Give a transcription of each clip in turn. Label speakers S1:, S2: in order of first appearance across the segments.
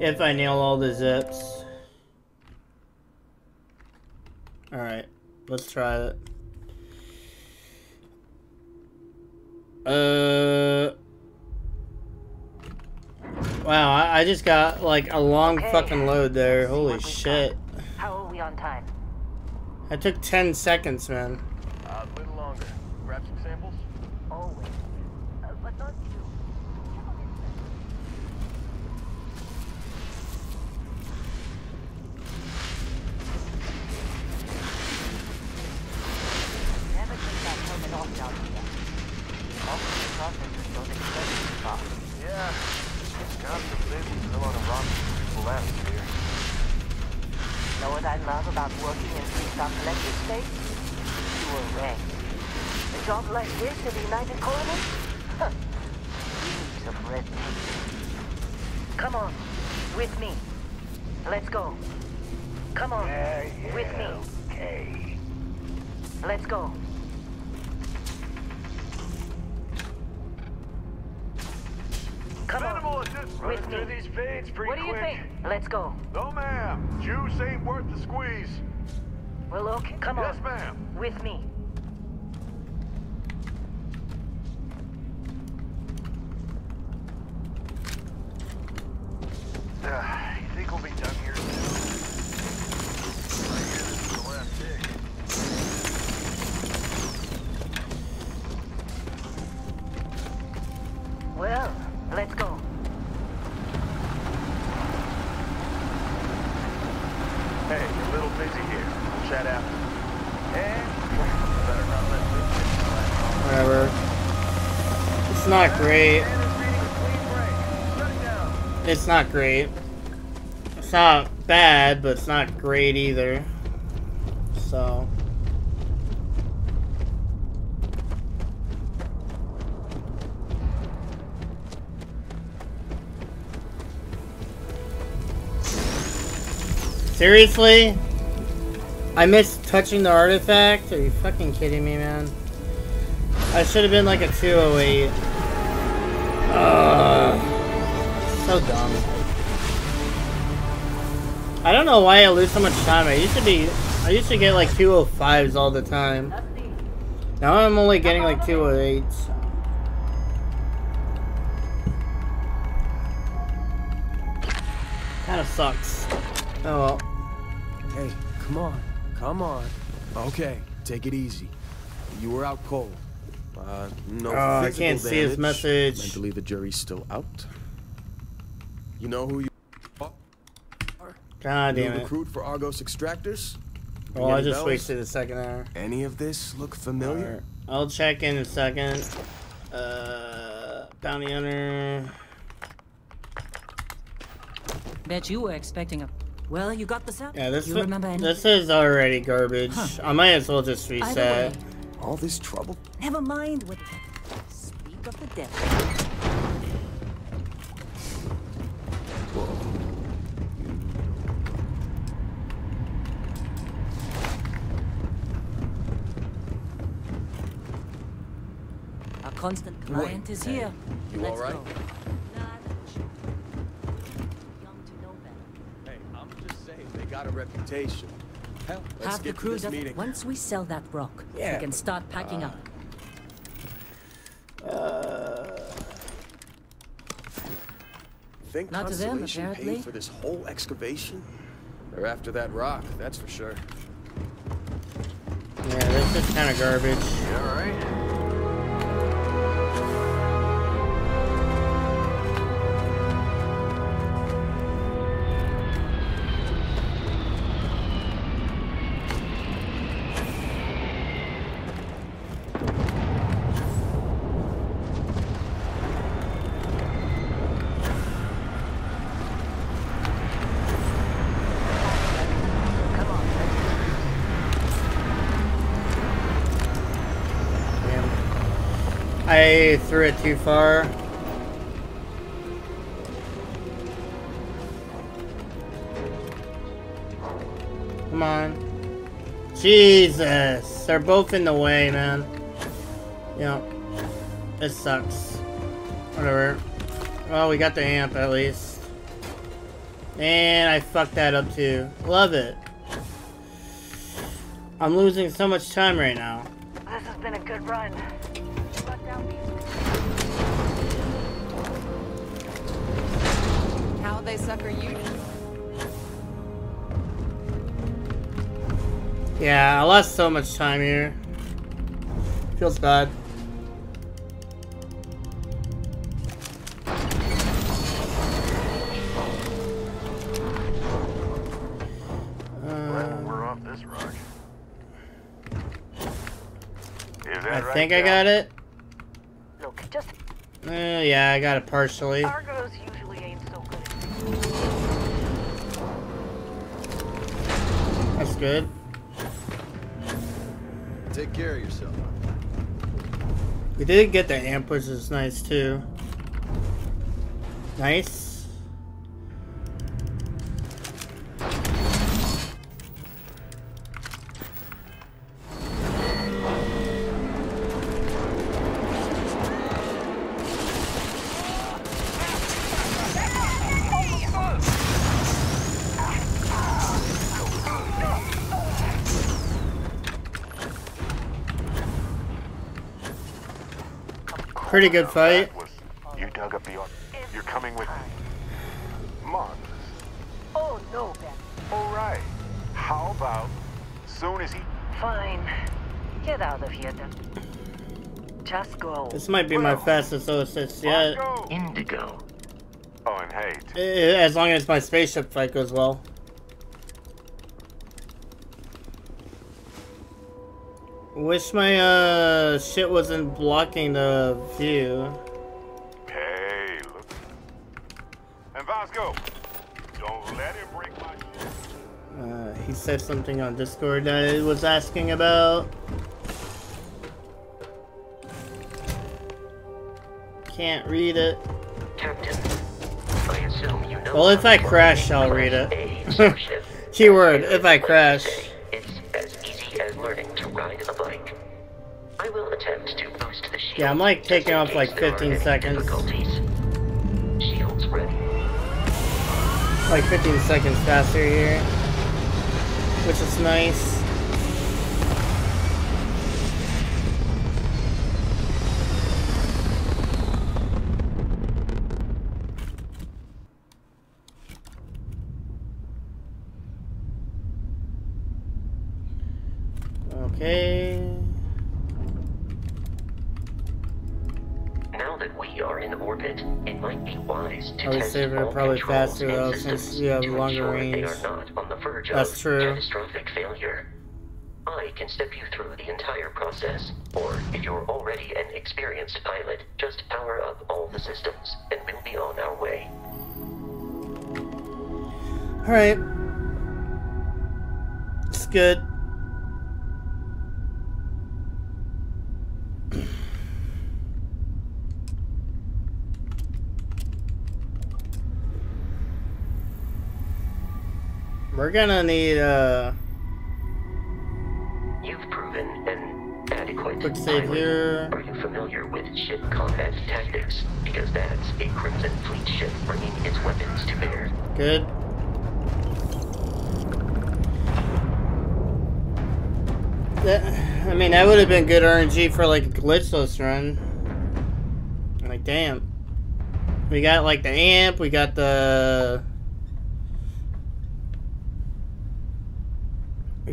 S1: If I nail all the zips. Alright, let's try it. Uh... Wow, I, I just got like a long
S2: Okay,
S1: fucking load there.
S2: let's
S1: Holy
S2: what we've
S1: shit.
S2: How are we on time?
S1: I took 10 seconds, man.
S3: Uh, a little longer.
S2: Well, look, come
S3: Yes,
S2: on,
S3: ma'am.
S2: with me.
S3: Uh, you think we'll be done not
S1: great. It's not bad, but it's not great either. So. Seriously? I missed touching the artifact? Are you fucking kidding me, man? I should have been like a 208. Ugh. So dumb. I don't know why I lose so much time. I used to be, I used to get like 205s all the time. Now I'm only getting like 208s. Kind of sucks. Oh well.
S4: Hey, come on. Come on. Okay, take it easy. You were out cold. Uh, no
S1: Oh, I can't see his
S4: damage.
S1: message.
S4: Mentally, the jury's still out. You know who you are?
S1: God
S4: You
S1: damn it.
S4: recruit for Argos Extractors?
S1: Well,
S4: Ring
S1: I just
S4: bells?
S1: wasted a second there.
S4: Any of this look familiar?
S1: Alright. I'll check in a second. Uh, bounty hunter.
S5: Bet you were expecting a. Well, you got the set.
S1: Yeah, this
S5: you
S1: is,
S5: remember any?
S1: this is already garbage.
S5: Huh.
S1: I might as well just reset.
S5: way,
S4: All this trouble?
S5: never mind what. Speak of the devil.
S4: Whoa.
S5: Our constant client is here.
S4: You
S5: Let's
S4: all right?
S5: go. Nah, that's sure. Young to know better.
S4: Hey, I'm just saying, they got a reputation. Hell, let's
S5: Half the
S4: get to
S5: crew
S4: this
S5: does.
S4: meeting.
S5: Once we sell that rock,
S1: Yeah.
S5: we can start packing up.
S4: Uh, think
S5: Not to them,
S4: Constellation
S5: apparently.
S4: paid for this whole excavation? They're after that rock, that's for sure.
S1: Yeah, this is kind of garbage.
S3: All right.
S1: Too far. Come on. Jesus. They're both in the way, man. Yep. It sucks. Whatever. Well, we got the amp at least. And I fucked that up too. Love it. I'm losing so much time right now.
S2: This has been a good run.
S6: How they sucker you?
S1: Yeah, I lost so much time here. Feels bad. Uh,
S3: we're off this rock.
S1: I think I got it.
S2: Look, just
S1: Uh, yeah, I got it partially.
S2: Good.
S4: Take care of yourself.
S1: We did get the which is nice too. Nice. Pretty good fight.
S3: You dug up the You're coming with me. Months.
S2: Oh no, Ben.
S3: All right. How about soon as he
S2: Fine. Get out of here then. Just go.
S1: This might be my fastest assist yet.
S2: Indigo.
S3: Oh, and hey,
S1: Eh, As long as my spaceship fight goes well. Wish my uh shit wasn't blocking the view.
S3: hey, look. And Vasco, don't let him break my shit.
S1: Uh, he said something on Discord that I was asking about. Can't read it.
S7: Captain, I assume you know.
S1: Well, if I crash, I'll read it. Keyword, if I crash. Yeah, I'm, like, taking off, like, 15 seconds. Like 15 seconds faster here. Which is nice. Faster, though, since you have longer range.
S7: They are not on the verge
S1: That's true.
S7: catastrophic failure. I can step you through the entire process, or if you're already an experienced pilot, just power up all the systems, and we'll be on our way.
S1: Alright. It's good. We're gonna need, uh,
S7: You've proven an adequate
S1: quick save
S7: pilot.
S1: here.
S7: Are you familiar with ship combat tactics? Because that's a Crimson Fleet ship bringing its weapons to bear.
S1: Good. That, I mean, that would have been good RNG for like a glitchless run. Like, damn. We got like the amp, we got the.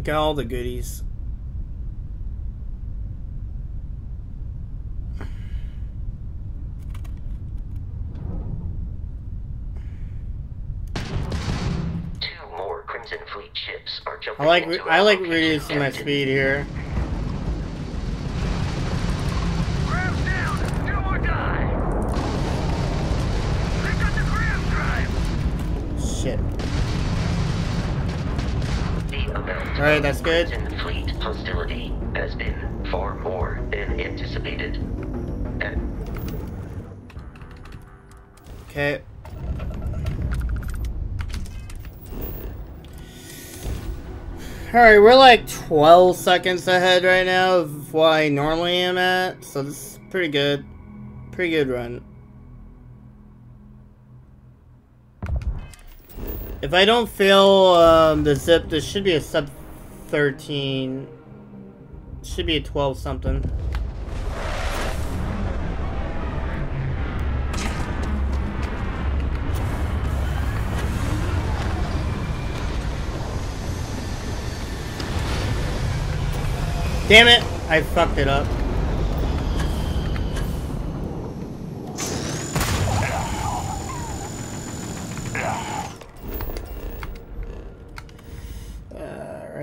S1: Got all the goodies.
S7: Two more Crimson Fleet ships are jumping
S1: I like I like reducing my speed here. Alright, that's good.
S7: Crimson Fleet hostility has been far more than anticipated.
S1: Okay. Alright, we're like 12 seconds ahead right now of what I normally am at, so this is pretty good. Pretty good run. If I don't fail um, the zip, this should be a sub 13. Should be a 12 something. Damn it! I fucked it up.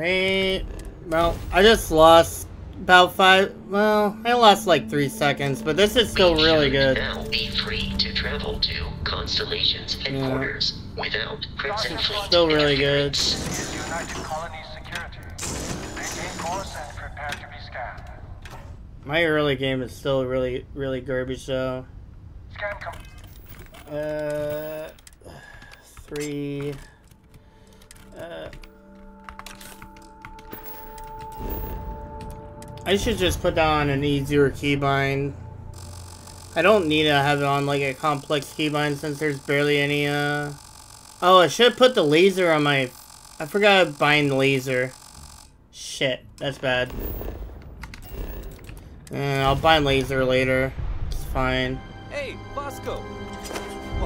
S1: Alright. Well, I just lost about five. Well, I lost like three seconds, but this is still
S7: We
S1: really good.
S7: Now be free to travel to Constellation's headquarters without Crimson Fleet
S1: Still really good.
S7: interference.
S3: United Colonies Security. Maintain course and prepare to be scanned.
S1: My early game is still really, really garbage though. Uh, three. Uh, I should just put down an easier keybind. I don't need to have it on like a complex keybind since there's barely any. Uh. Oh, I should put the laser on my. I forgot to bind laser. Shit, that's bad. Uh, I'll bind laser later. It's fine.
S4: Hey, Vasco.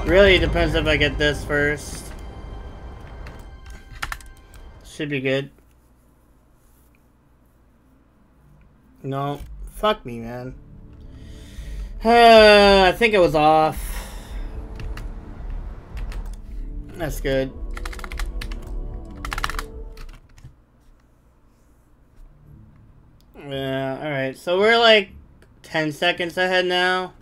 S1: Really depends if I get this first. Should be good. No. Fuck me, man. I think it was off. That's good. Yeah, alright. So we're like 10 seconds ahead now.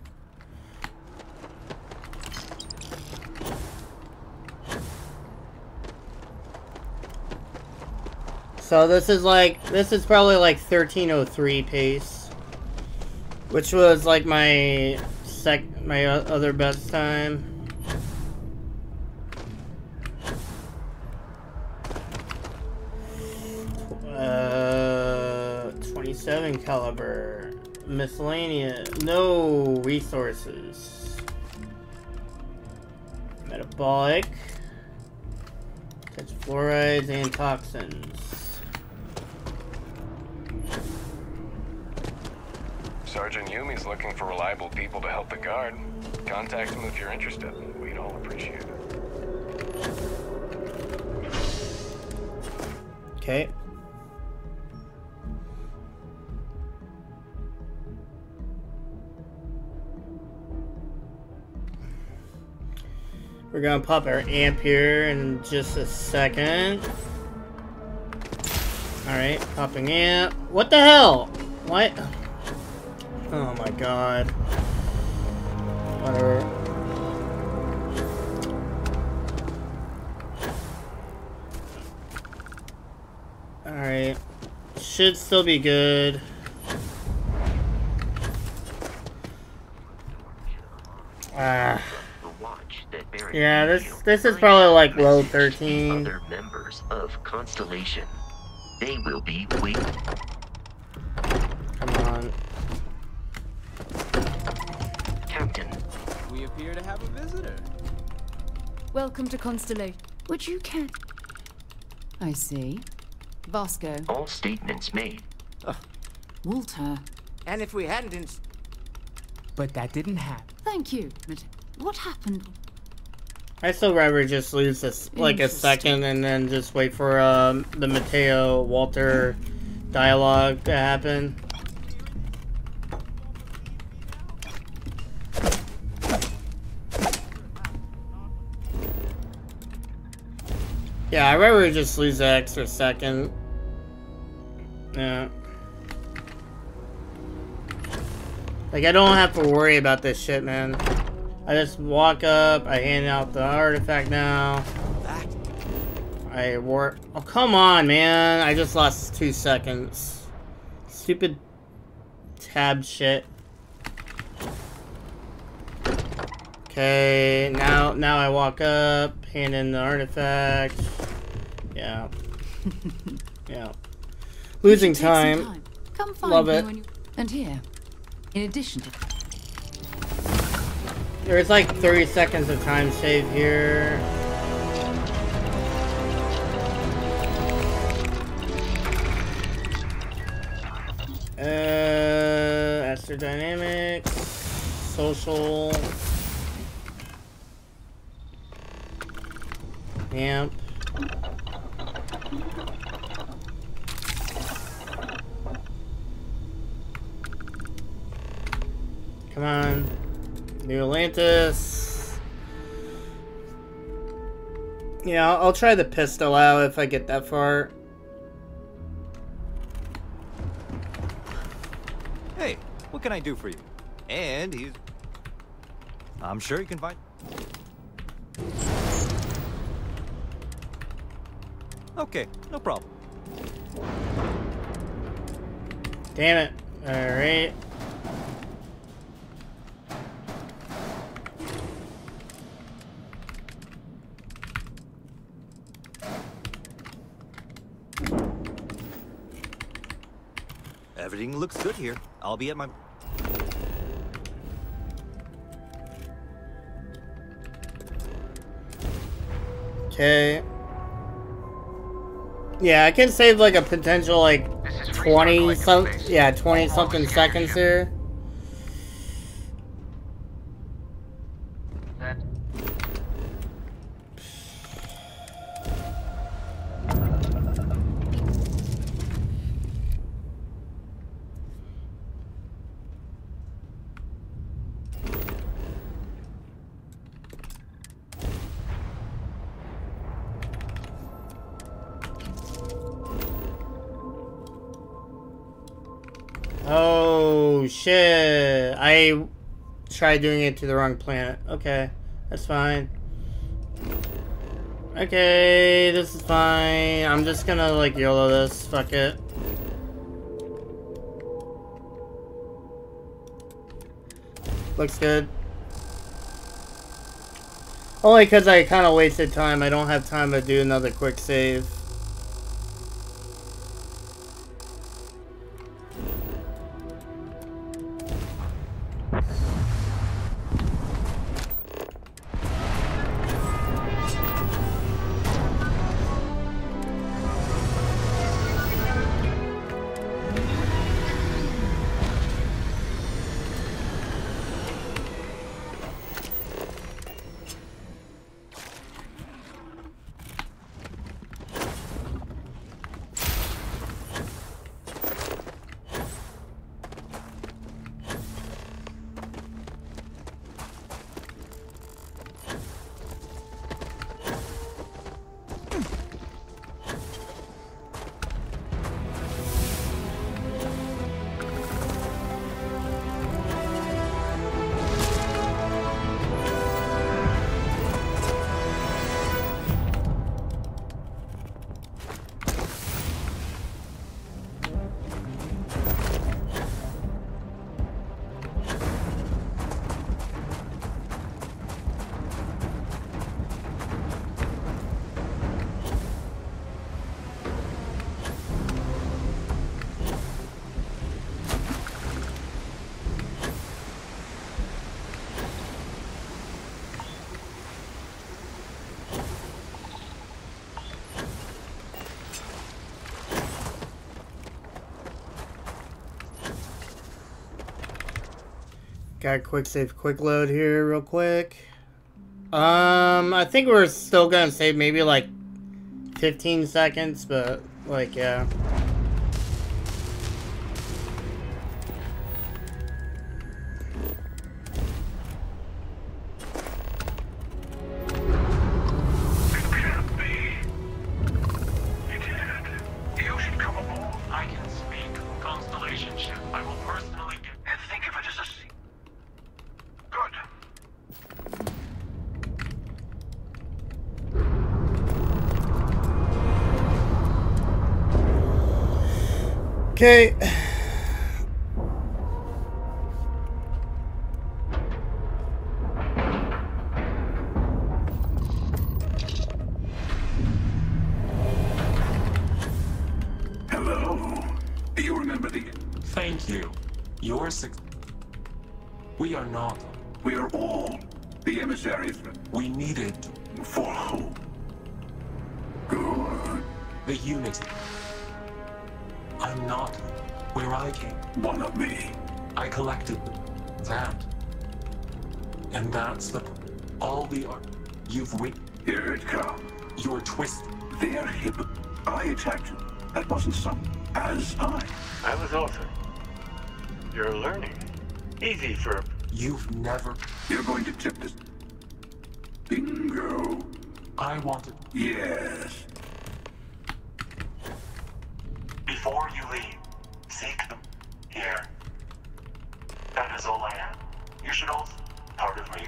S1: So this is like this is probably like 1303 pace, which was like my sec my other best time. Uh, 27 caliber, miscellaneous, no resources, metabolic. Catch fluorides and toxins.
S8: Looking for reliable people to help the guard. Contact them if you're interested. We'd all appreciate it.
S1: Okay. We're gonna pop our amp here in just a second. Alright, popping amp. What the hell? What? Oh my god. Whatever. Alright. Should still be good. Ah. Yeah, this this is probably like low 13.
S7: Other members of Constellation. They will be waiting.
S4: We appear to have a visitor.
S6: Welcome to Constellation. Would you care? I see. Vasco.
S7: all statements made.
S6: Walter.
S9: And if we hadn't ins-
S10: But that didn't happen.
S6: Thank you. But what happened?
S1: I still rather just lose this like a second and then just wait for um, the Matteo Walter dialogue to happen. Yeah, I'd rather just lose that extra second. Yeah. Like, I don't have to worry about this shit, man. I just walk up, I hand out the artifact now. I work. Oh, come on, man. I just lost two seconds. Stupid tab shit. Okay, now now I walk up, hand in the artifact. Yeah. yeah. Losing
S6: time.
S1: time.
S6: Come find
S1: Love it.
S6: You... And here, in addition to...
S1: There's like 30 seconds of time save here. Uh, Astrodynamics, social... Amp. Come on. New Atlantis. Yeah, I'll, I'll try the pistol out if I get that far.
S9: Hey, what can I do for you? And he's... I'm sure you can find... Okay, no problem.
S1: Damn it. Alright.
S9: Everything looks good here. I'll be at my...
S1: Okay. Yeah, I can save like a potential like 20 some yeah, 20 something seconds here. I tried doing it to the wrong planet. Okay. That's fine. Okay, this is fine. I'm just gonna like YOLO this. Fuck it. Looks good. Only because I kind of wasted time. I don't have time to do another quick save. Got a quick save, quick load here, real quick. Um, I think we're still gonna save maybe like 15 seconds, but like, yeah. Okay.
S11: Easy for.
S3: You've never
S12: You're going to tip this. Bingo.
S3: I wanted
S12: Yes.
S11: Before you leave, seek them. Here. That is all I have. You should also part of me.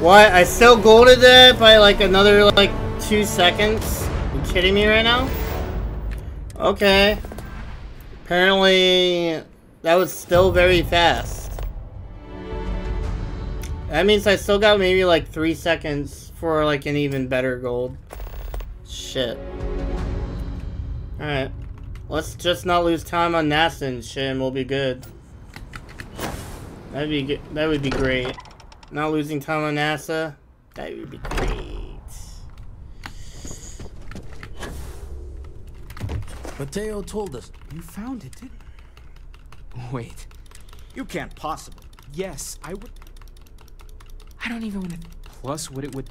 S1: What? I still golded it by like another like two seconds? You kidding me right now? Okay. Apparently, that was still very fast. That means I still got maybe like three seconds for like an even better gold. Shit. Alright. Let's just not lose time on NASA and shit and we'll be good. That'd be good. That would be great. Not losing time on NASA. That would be great.
S13: Matteo told us.
S10: You found it, didn't Wait.
S9: You can't possibly.
S10: Yes, I would. I don't even want to. Plus, what it would.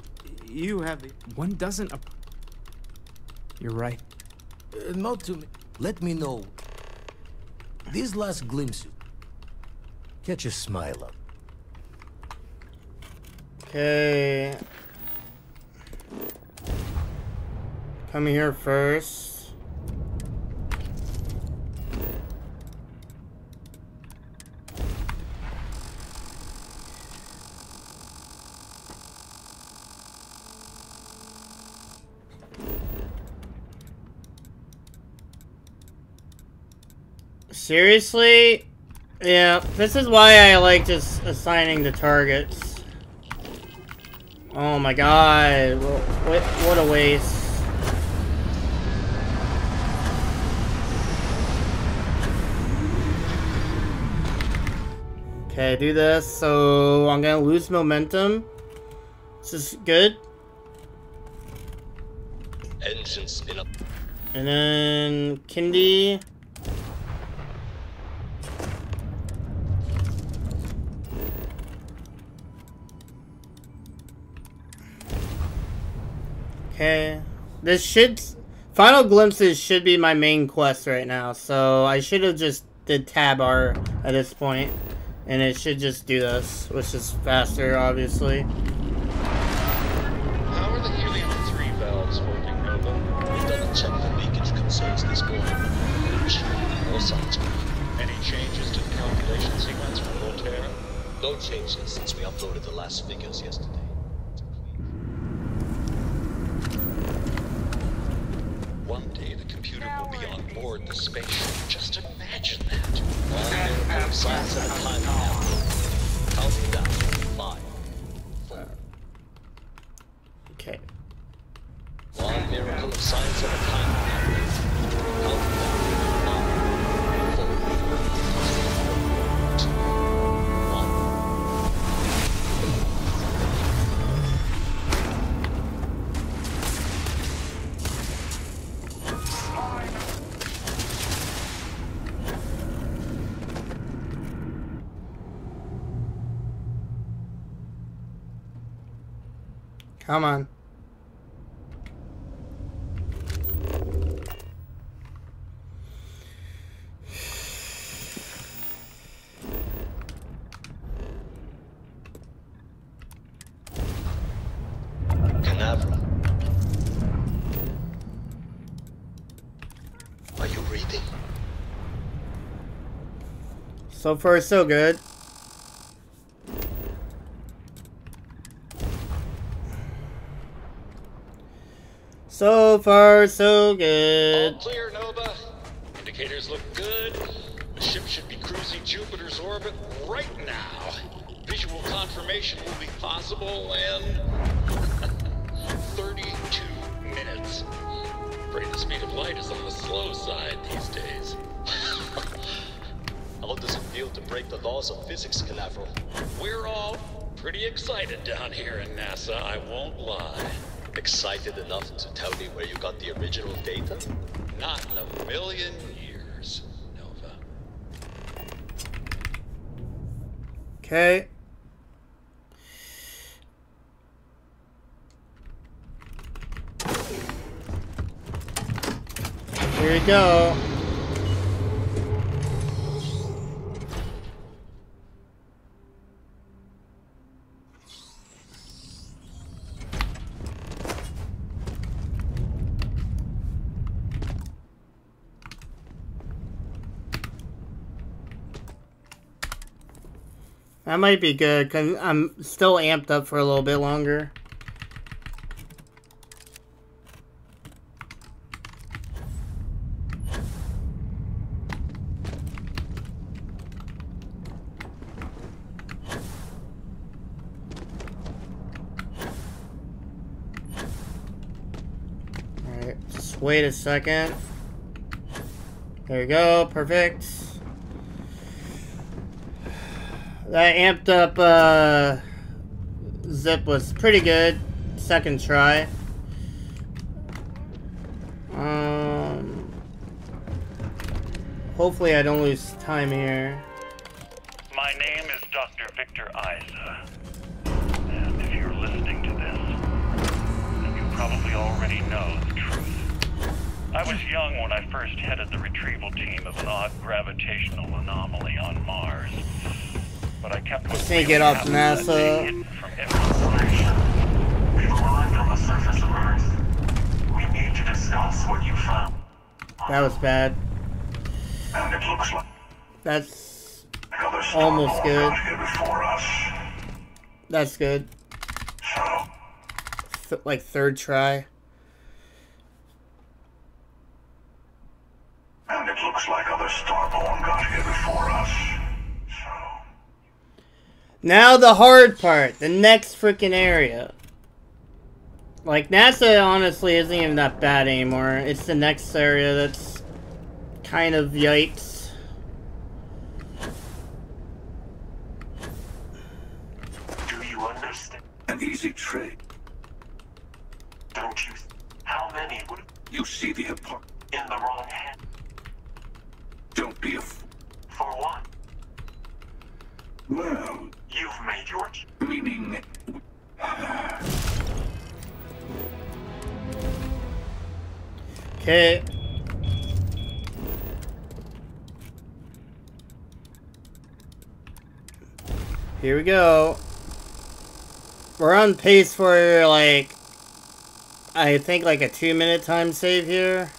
S9: You have the.
S10: One doesn't. ap- You're right.
S13: Uh, not to me. Let me know. These last glimpses. Catch a smile up.
S1: Okay. Come here first. Seriously? Yeah, this is why I like just assigning the targets. Oh my god, what, what a waste. Okay, do this, so I'm gonna lose momentum. This is good.
S14: Engine spin up.
S1: And then Kindy. Okay. This should... Final Glimpses should be my main quest right now, so I should have just did tab R at this point, And it should just do this, which is faster, obviously.
S14: How are the helium-3 valves holding, Nova? We've double checked the leakage concerns this morning. No signs. Any changes to the calculation sequence from Volterra? No changes since we uploaded the last figures yesterday. One day the computer will be on board the spaceship. Just imagine that. One of science at a time now.
S1: Come on.
S14: Canaveral. Are you reading?
S1: So far, so good. So far, so good.
S14: All clear, Nova. Indicators look good. The ship should be cruising Jupiter's orbit right now. Visual confirmation will be possible in 32 minutes. Afraid the speed of light is on the slow side these days. How does it feel to break the laws of physics, Canaveral? We're all pretty excited down here in NASA, I won't lie. Excited enough to tell me where you got the original data? Not in a million years, Nova.
S1: Okay. Here we go. That might be good, because I'm still amped up for a little bit longer. Alright, just wait a second. There we go, perfect. That amped up uh, zip was pretty good. Second try. Um, hopefully I don't lose time here.
S15: My name is Dr. Victor Isa. And if you're listening to this, then you probably already know the truth. I was young when I first headed the retrieval team of an odd gravitational anomaly on Mars. But I kept
S1: Just need to get off NASA.
S11: We've arrived on the surface of Earth. We need to discuss what you found.
S1: That was bad.
S11: And it looks like
S1: That's almost good. That's good. Th like third try. Now the hard part, the next freaking area. Like NASA honestly isn't even that bad anymore. It's the next area that's kind of yikes.
S11: Do you understand?
S12: An easy trade.
S1: Okay. Here we go. We're on pace for like I think like a two minute time save here.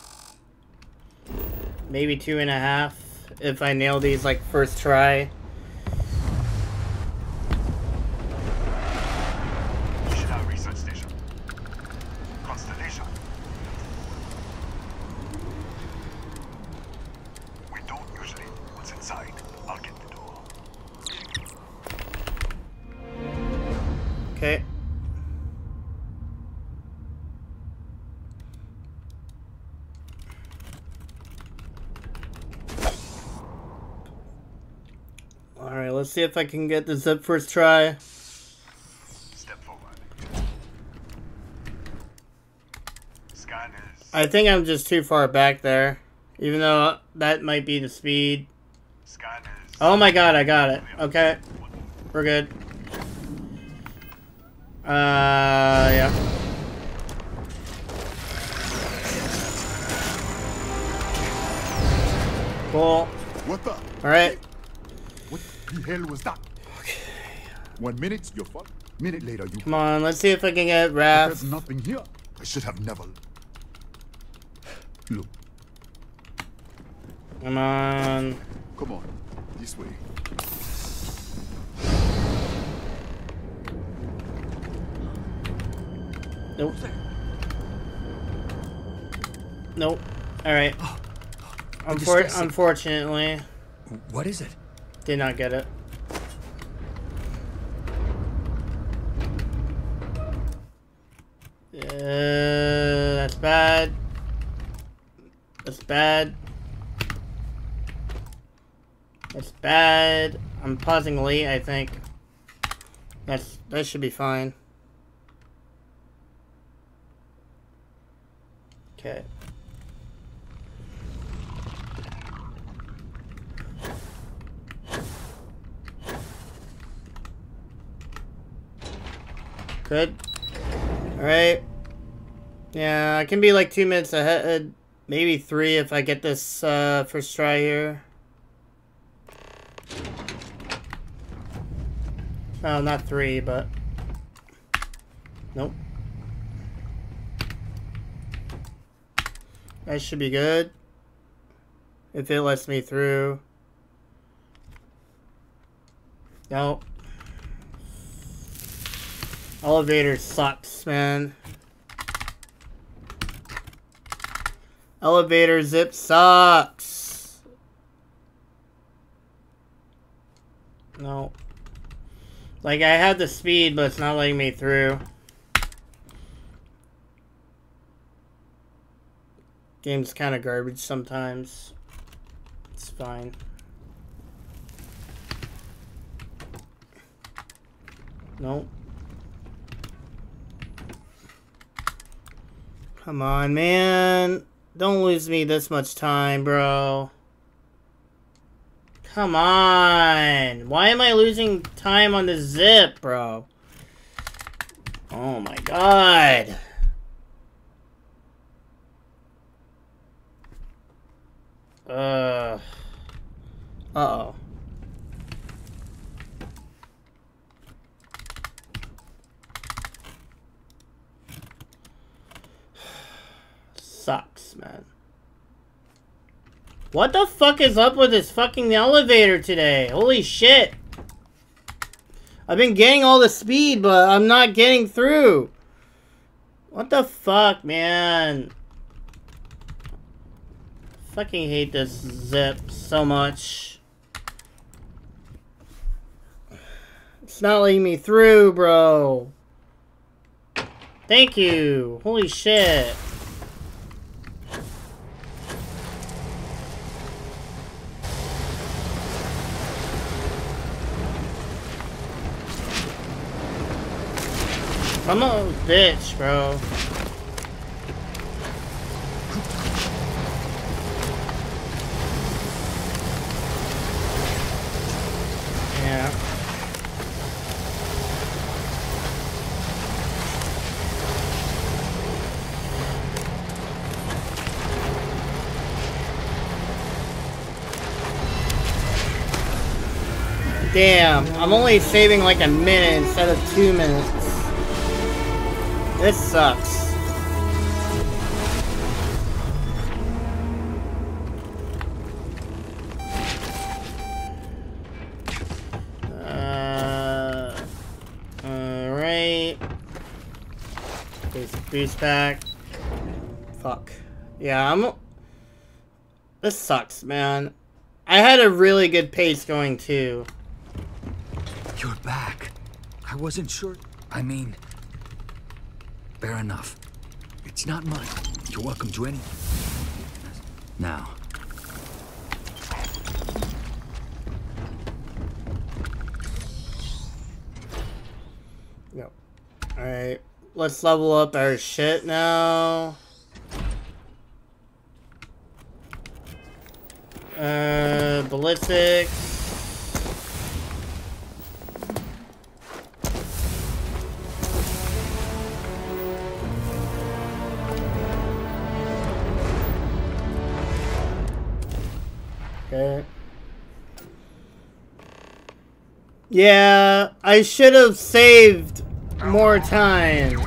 S1: Maybe two and a half if I nail these like first try. See if I can get the zip first try.
S11: Step forward.
S1: I think I'm just too far back there. Even though that might be the speed. Oh my god, I got it. Okay. We're good. Uh, yeah. Cool.
S16: What the?
S1: Alright.
S16: What the hell was that? One minute, you're fine. Minute later, you.
S1: Come on, let's see if I can get
S16: But
S1: Raph.
S16: There's nothing here. I should have never. Look,
S1: Come on.
S16: come on. This way.
S1: Nope. Nope. Alright. Unfor unfortunately,
S13: What is it?
S1: Did not get it. Uh, that's bad. That's bad. That's bad. I'm pausing late, I think. That's that should be fine. Okay. Good. Alright. Yeah, I can be like two minutes ahead. Maybe three if I get this uh, first try here. Oh, not three, but... Nope. That should be good. If it lets me through. Nope. Elevator sucks, man. Elevator zip sucks. No. Like, I had the speed, but it's not letting me through. Game's kind of garbage sometimes. It's fine. Nope. Come on, man. Don't lose me this much time, bro. Come on. Why am I losing time on the zip, bro? Oh my god. Uh. Uh-oh. Sucks, man. What the fuck is up with this fucking elevator today? Holy shit. I've been getting all the speed, but I'm not getting through. What the fuck, man? Fucking hate this zip so much. It's not letting me through, bro. Thank you. Holy shit. I'm a bitch, bro. Yeah. Damn, I'm only saving like a minute instead of two minutes. This sucks. Uh, alright. Basic boost pack. Fuck. Yeah, I'm... This sucks, man. I had a really good pace going, too.
S17: You're back. I wasn't sure. I mean, fair enough. It's not mine. You're welcome to any. Now.
S1: Alright. Let's level up our shit now. Uh, ballistics. Yeah, I should have saved more time.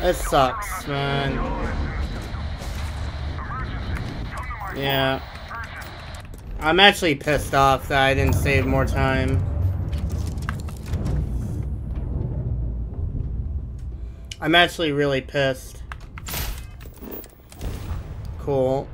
S1: That sucks, man. Yeah. I'm actually pissed off that I didn't save more time. I'm actually really pissed. Cool.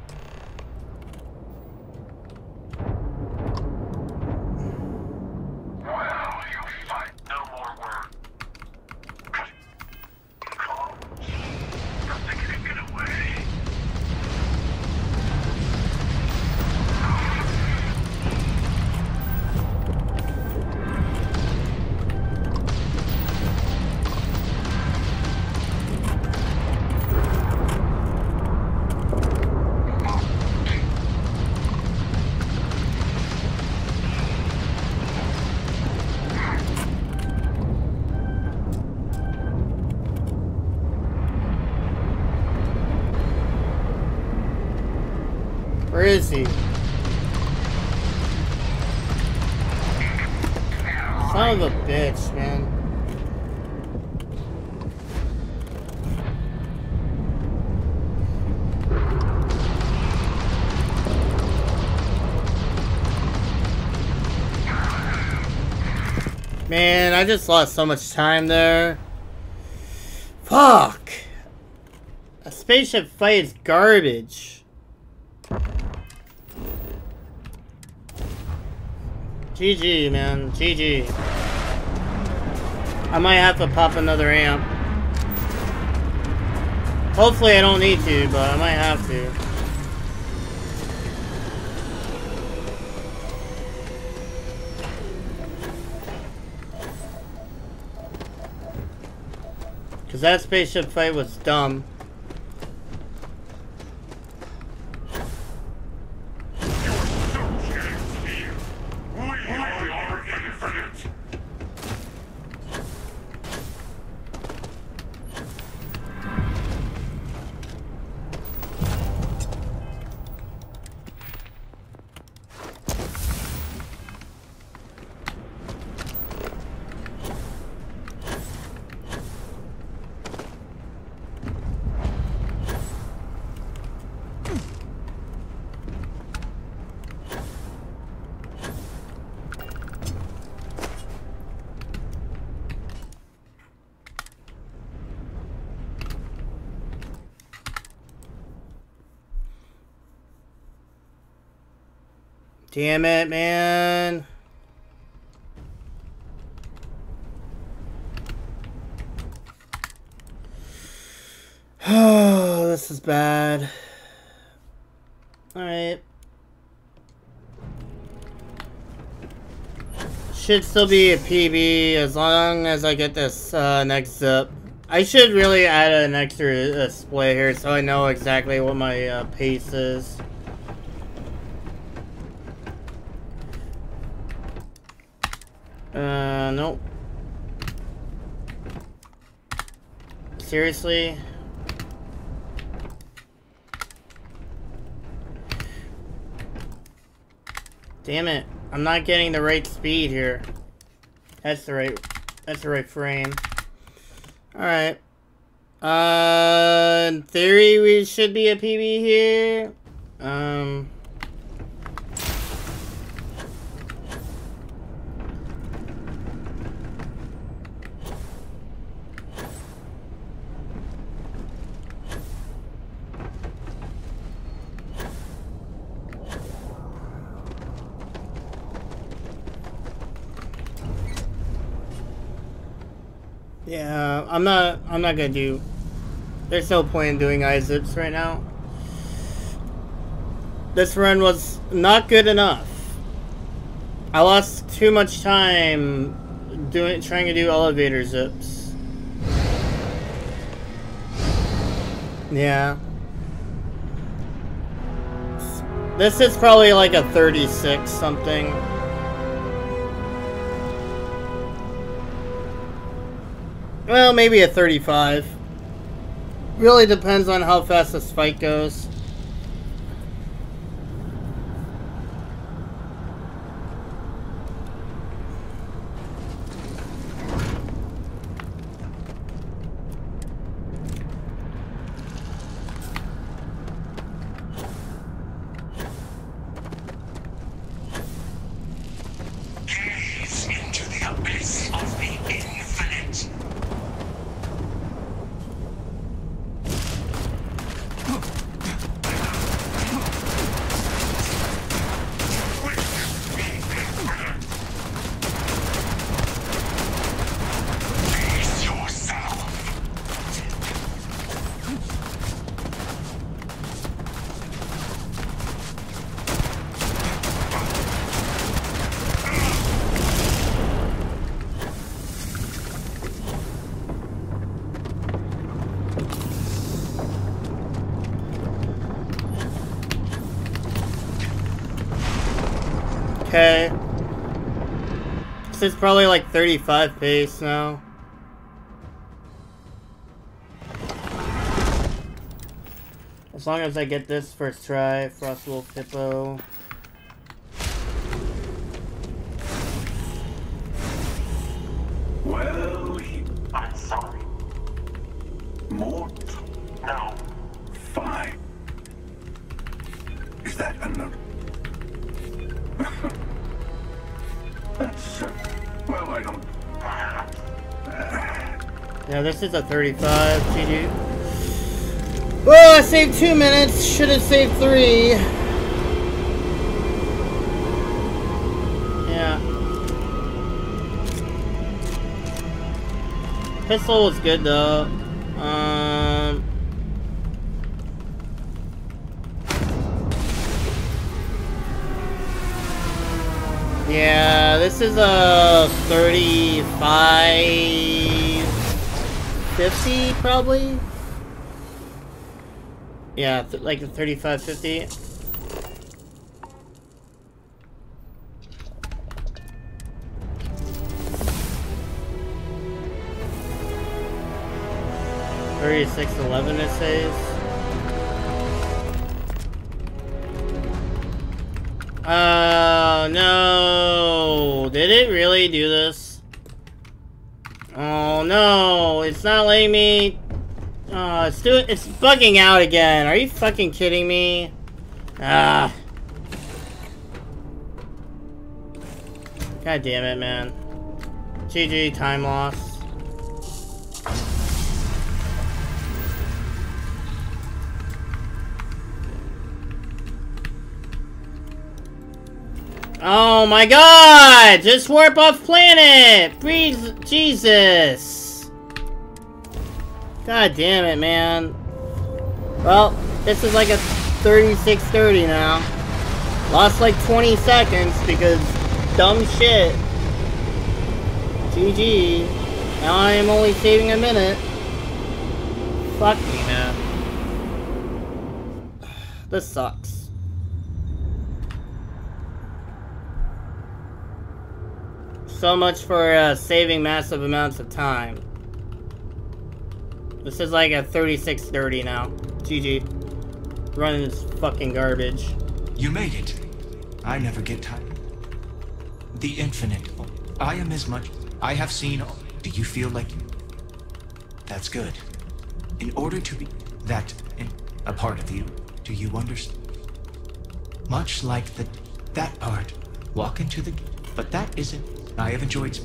S1: Man, I just lost so much time there. Fuck! A spaceship fight is garbage. GG, man. GG. I might have to pop another amp. Hopefully I don't need to, but I might have to. That spaceship fight was dumb. Damn it, man. Oh, this is bad. Alright. Should still be a PB as long as I get this uh, next zip. I should really add an extra display here so I know exactly what my uh, pace is. Uh, nope. Seriously? Damn it. I'm not getting the right speed here. That's the right, that's the right frame. Alright. Uh, in theory, we should be a PB here. Um... Yeah, I'm not. I'm not gonna do. There's no point in doing iZips right now. This run was not good enough. I lost too much time doing trying to do elevator zips. Yeah. This is probably like a 36 something. Well, maybe a 35. Really depends on how fast this fight goes.
S11: Gaze into the abyss of the infinite. Face yourself.
S1: Okay. Is probably like 35 pace now. As long as I get this first try, Frostwolf Hippo. This is a 35, GG. Oh, I saved two minutes. Should have saved three. Yeah. Pistol was good though. Um. Yeah, this is a 35 50 probably. Yeah, like a 35 50. Thirty-six eleven it says. Oh no! Did it really do this? Oh no! It's not letting me. Oh, it's doing. It's bugging out again. Are you fucking kidding me? Ah. God damn it, man. GG, time loss. Oh my god! Just warp off planet! Please, Jesus! God damn it, man. Well, this is like a 36-30 now. Lost like 20 seconds because dumb shit. GG. Now I am only saving a minute. Fuck me, man. This sucks. So much for uh, saving massive amounts of time. This is like a 36-30 now. GG. Running this fucking garbage.
S18: You made it. I never get tired. The infinite. I am as much. I have seen. Do you feel like. That's good. In order to be that in a part of you, do you understand? Much like the that part. Walk into the. But that isn't. I have enjoyed.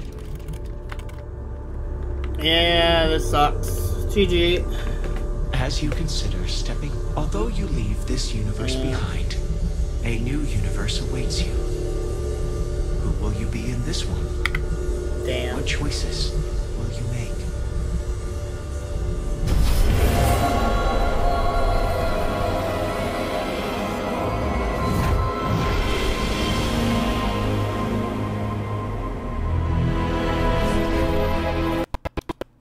S1: Yeah, this sucks. GG.
S18: As you consider stepping, although you leave this universe behind, a new universe awaits you. Who will you be in this one?
S1: Damn.
S18: What choices will you make?